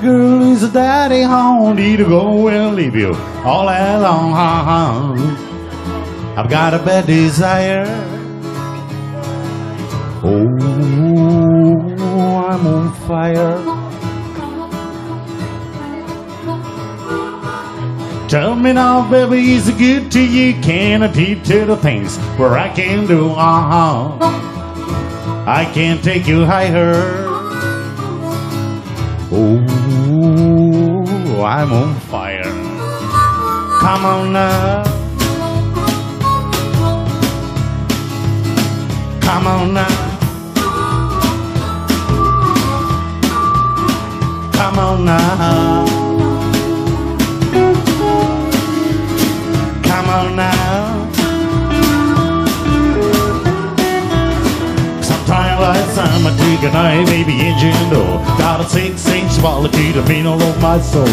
Girl, is a daddy home? Need to go and leave you all alone. I've got a bad desire. Oh, I'm on fire. Tell me now, baby, is it good to you? Can I teach you the things where I can do? Uh-huh. I can't take you higher. Oh, I'm on fire. Come on now. Come on now. Come on now. Like time I take oh, a night, baby engine door. Got a six inch quality to mean all of my soul.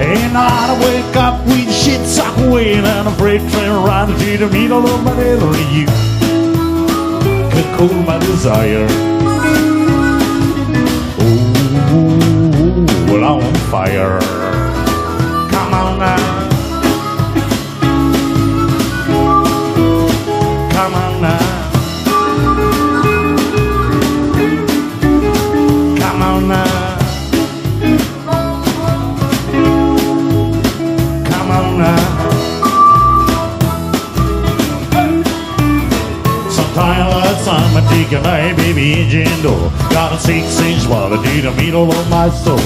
And I wake up with shit suck away and I'm freight train riding to the middle of my little you. Could cool my desire. Ooh, well I'm on fire. Come on now. I a baby, engine door. Got a six inch wall, need a middle of my soul.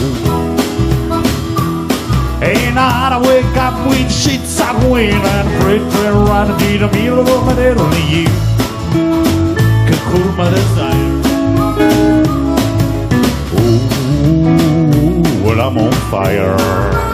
Ain't I wake up with shit suck wind and freight train riding to the middle of my little you. Could cool my desire. Ooh, well I'm on fire.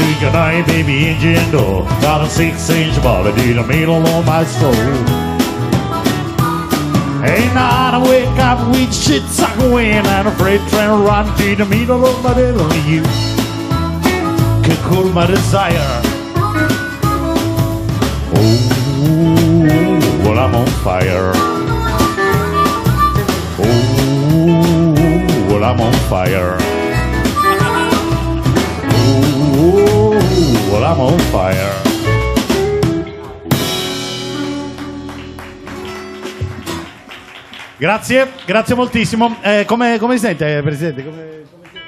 I a night, baby, engine door. Got a six inch I did a middle on my soul. Ain't not I wake up with shit suck wind and a freight train run to the middle of my little you. Could cool my desire. Oh, well I'm on fire. Oh, well I'm on fire. I'm on fire. Grazie, grazie moltissimo. Eh, come, come si sente, Presidente? Come, come,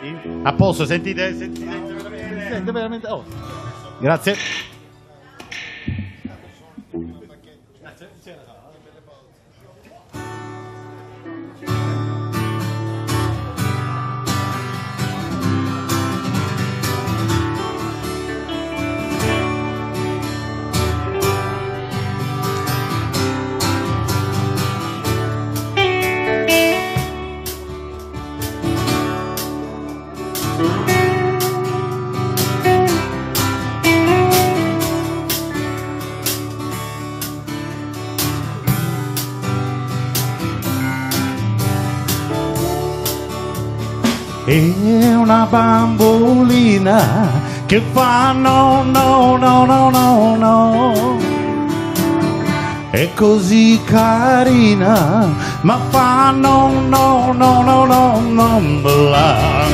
come senti? A posto, sentite? Sentite, sente veramente? Oh. Grazie. È una bambolina che fa no, no, no, no, no, no. È così carina, ma fa no, no, no, no, no, no, bla.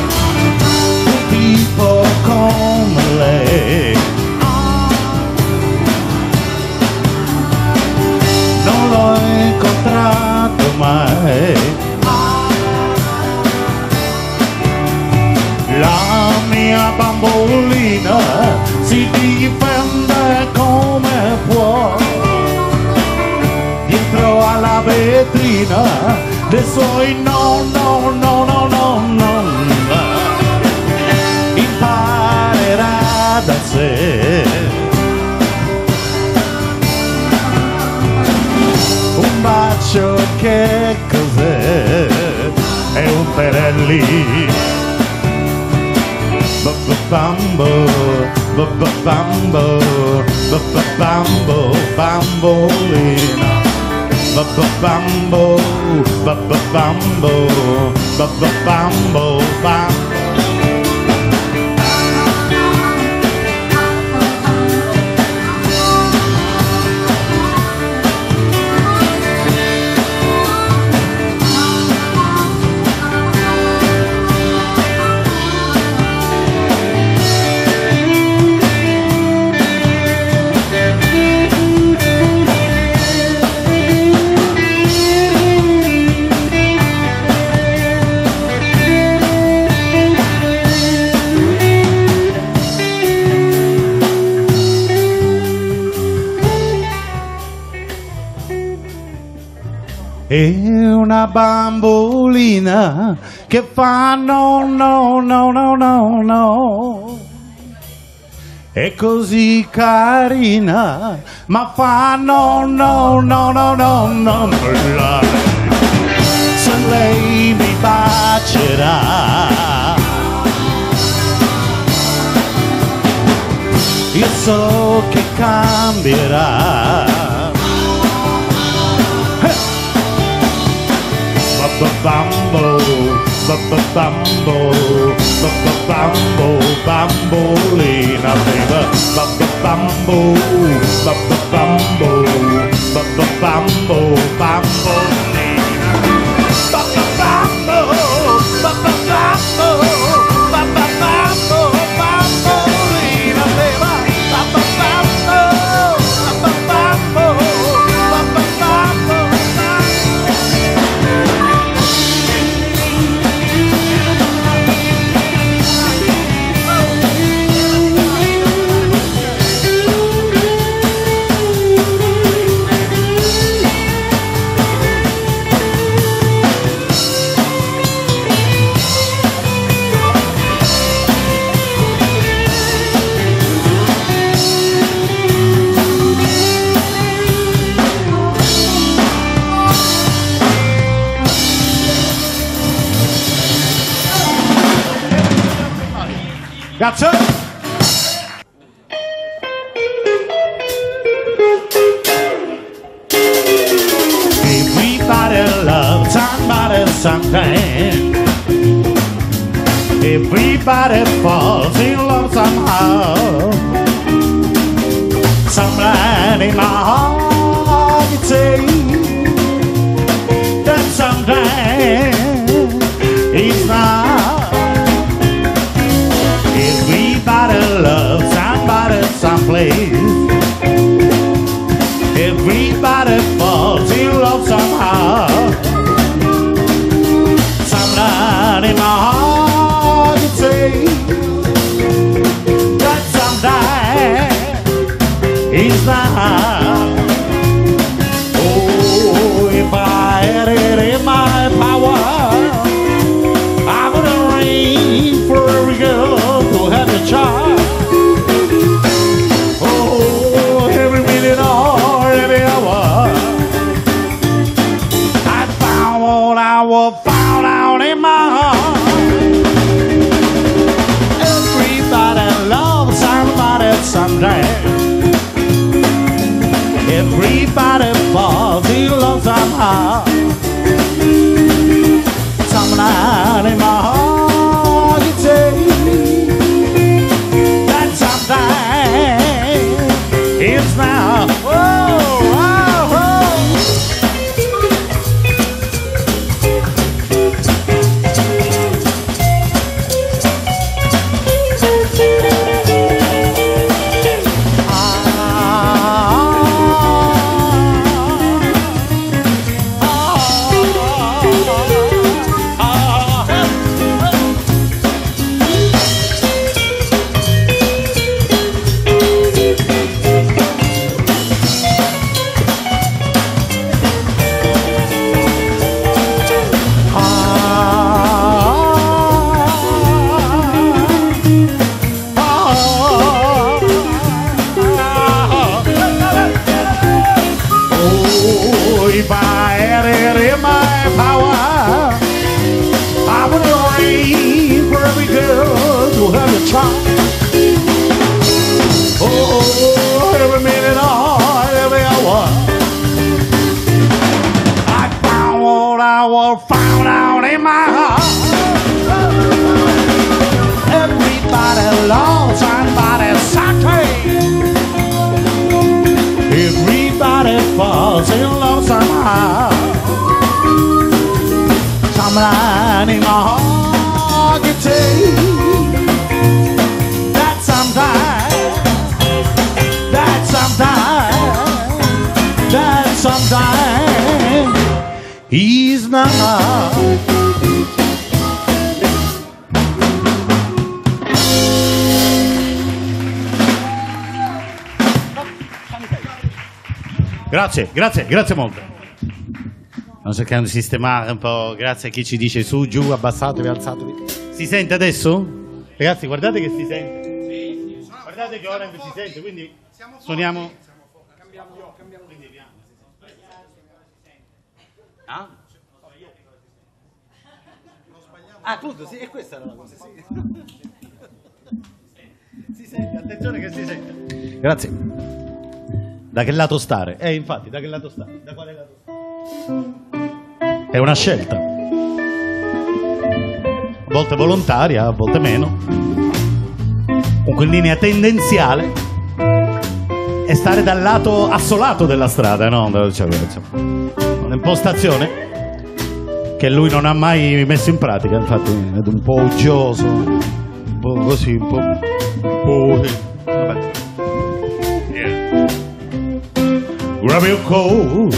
Tipo come lei. Non l'ho incontrato mai. La mia bambolina si difende come può. Dietro alla vetrina dei suoi no, cos'è? È un Perelli. But, but bambo, bambo, bambo, bambolina. Bambo, bambo, bambo, bambo. E una bambolina che fa no, no, no, no, no, no. È così carina, ma fa no, no, no, no, no, no. Se lei mi bacerà. Io so che cambierà. Bambo, bambo, bambo, bambolina, baby, bambo, bambo, bambo, bambolina. Sometime. Everybody falls I was found out in my heart. Falls in love somehow. Someone in my heart can take that sometime, that sometime, that sometime he's not. Grazie, grazie, grazie molto. Stiamo cercando di sistemare un po'. Grazie a chi ci dice su, giù, abbassatevi, alzatevi. Si sente adesso? Ragazzi, guardate che si sente. Guardate che ora si sente, quindi suoniamo. Ah? Ah, appunto, sì, e questa era la cosa. Sì. si sente, attenzione che si sente. Grazie. Da che lato stare? Eh, infatti, da che lato stare? Da quale lato stare? È una scelta. A volte volontaria, a volte meno. Comunque in linea tendenziale è stare dal lato assolato della strada, no? Cioè, cioè, Un'impostazione che lui non ha mai messo in pratica, infatti è un po' uggioso, un po' così, un po'... Un po così. Grab your coat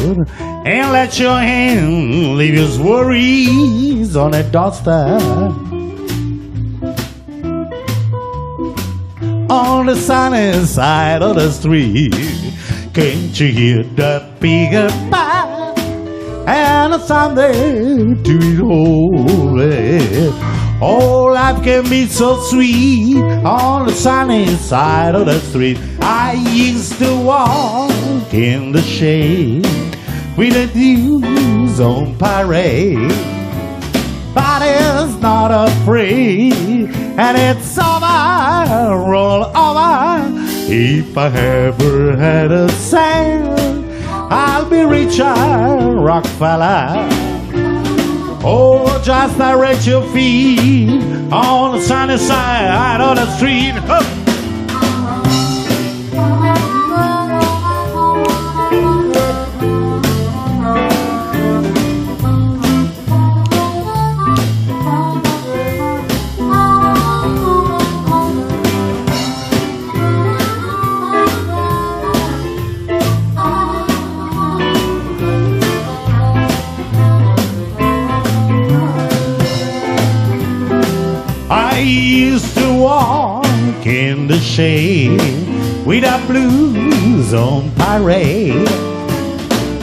and let your hand leave your worries on a doorstep. On the sunny side of the street, can't you hear the bigger band? And a Sunday to be holy. Oh, life can be so sweet on the sunny side of the street. I used to walk in the shade with the dews on parade. But it's not afraid, and it's over, roll over. If I ever had a cent, I'll be richer, Rockefeller. Oh, just direct your feet on the sunny side of the street. Huh. I used to walk in the shade with the blues on parade.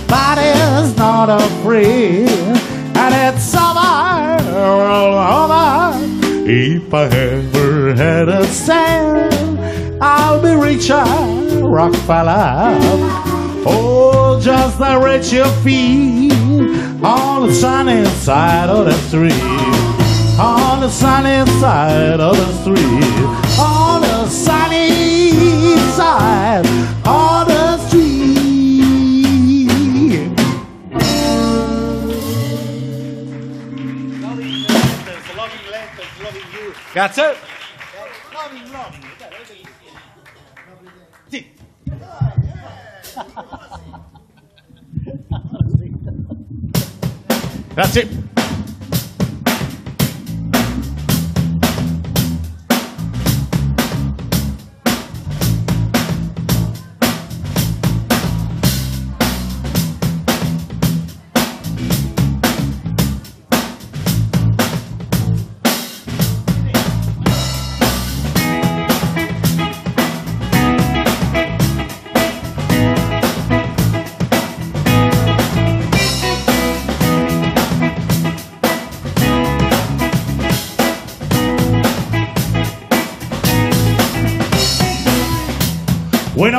But it's not afraid, and it's over, all over. If I ever had a cent, I'll be richer, Rockefeller. Oh, just direct your feet on the sunny side of the street on the sunny side of the street. On the sunny side of the street. Grazie. Sì. Grazie.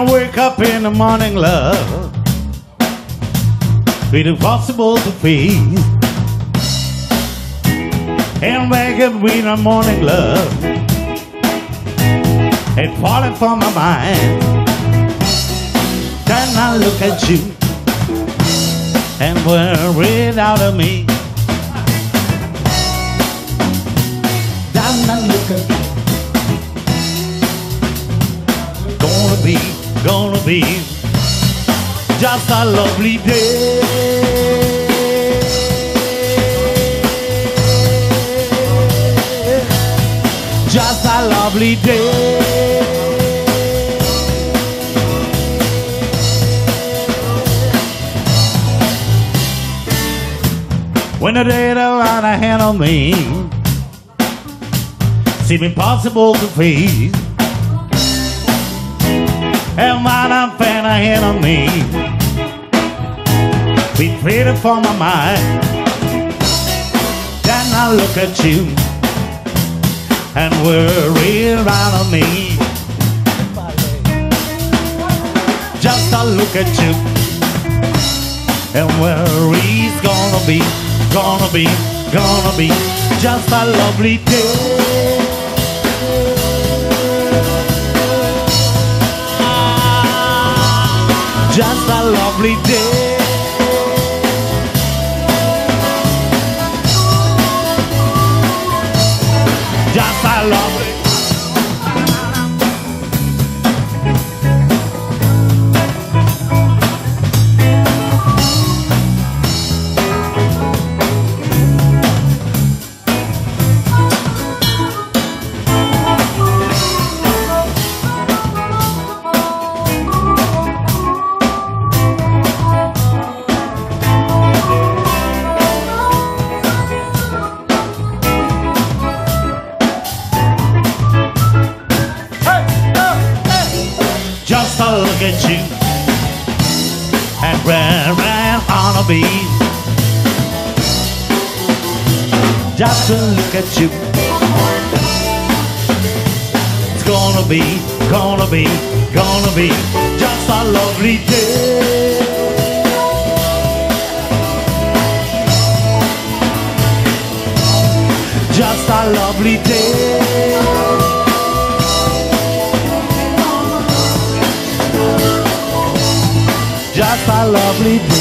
I wake up in the morning, love, it's impossible to face. And wake up in the morning, love, and falling from my mind. Then I look at you, and worried out of me. Then I look at you. Gonna be, gonna be just a lovely day. Just a lovely day. When the day that line a hand on me seem impossible to face. And when I'm fan on me, be freedom for my mind. Then I look at you and worry around on me. Just a look at you and worry's gonna be, gonna be, gonna be just a lovely day. Just a lovely day. Just to look at you. It's gonna be, gonna be, gonna be just a lovely day. Just a lovely day. Just a lovely day.